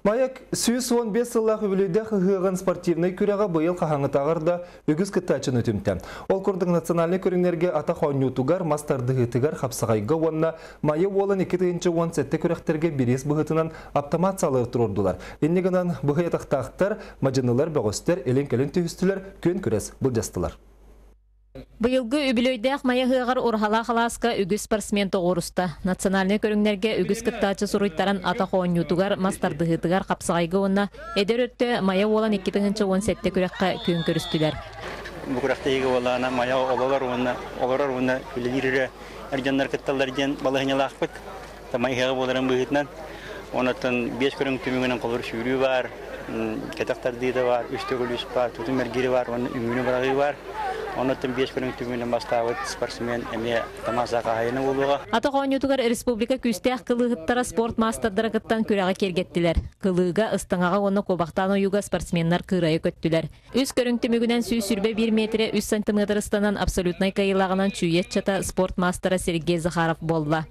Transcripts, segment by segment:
Маяк сүйіс 15 сыллақ өбілейді қығығын спортивный күріға бұйыл қағаңы тағырда өгіз кіттачын өтімті. Ол күрдің национальный көріңлерге ата қауынютугар, мастарды ғытыгар қапсағайға онына майы олын 2-10 сәтті күріқтерге берес бұғытынан автомат салыр тұрордылар. Еннегінен бұғыятақтақтар, мажынылар, бәғостер, елен-келен түйістілер көн күрес. Быйылгы үбілөйдәк мая хыгар урхала халаска үгіз спортсмен тоғыруста. Национальный көріңнерге үгіз кыттачы суруйттаран ата хоонютугар мастардыгытыгар қапсағайғы онна эдер өтті мая олан 2-10 сәтте күрәкқа күн көрістілер. Букурахта еге олана мая олалар онна оларар онна үлелире арҗаннар кытталар ден балыгынялахпыт. Тамай хыгы боларын быгытнан. Онатын 5 көрің түмүгенен колор шүрүү бар. Бар. Онатын 5 көрің түмүгенен бастабыт спортсмен эме тамаса кайны болуга. Ата хоонютугар республика күстәк кылыгыттара спорт мастардары кыттан күрәгә кергеттилер. Кылыга ыстыңага оны кобактан оюга спортсменнар кырайы көттүләр. Үз көрүңтүмүгүнен сүй сүрбе 1 метре 3 сантиметр станан абсолютный кайылагынан чуйет чата спорт мастера Сергей Захаров болла.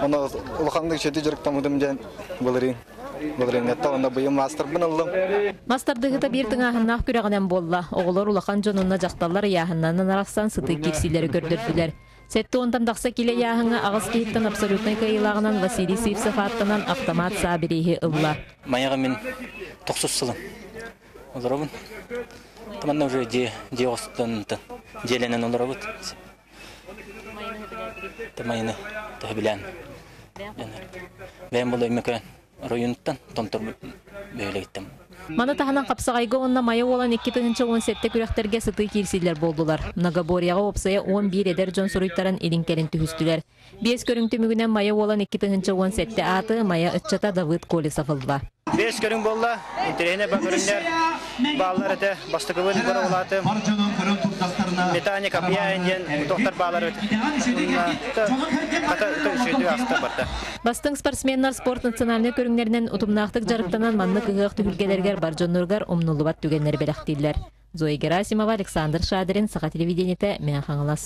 Оны жүріктен. Етті, онда бұйым мастер бұн ұлым. Мастардыгыта бир тыңаһыннаах күрәгенен болла. Оголор улахан жонунна жакталлар яһыннан араксан сыты кирсилери көрдөрдүләр. Сетті онтан дақса келе яһыңа ағыз кейттен абсолютный кайылагынан Василий Сивцев аттанан автомат сабирихи ылла. Маяга мен 90 сылым. Оларабын. Таманда уже де де остан деленен оларабыт. Тамайны тәбилән. Бәйм болой мекән районтан тонтор бөйле гиттем. Маны таханан капсагайга онна мая olan 2-10 сетте күрәхтәргә сыты кирсилер болдулар. Многоборьяга опсая 11 эдер жон суруйттарын илинкелен түһүстүләр. Биес көрүңтүмүгүнен мая olan 2-10 сетте аты мая ыччата Давыд Колесов ылла. Бес көрүң болла, интерене олаты. Эте. Бастың спортсменнар спорт национальный көрүңнәреннән утумнактык жарыктанан манны кыгык түгелгеләргә баржонноргар омнулубат түгеннәр беләхтилләр. Зоя Герасимова, Александр Шадырин, Саха телевидениете, мен